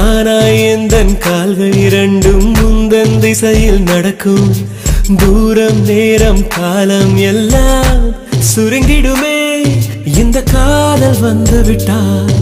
தானாய் எந்தன் கால்கள் இரண்டும் முந்தன் திசையில் நடக்கும். தூரம் நேரம் காலம் எல்லாம் சுருங்கிடுமே. இந்த காதல் வந்துவிட்டால்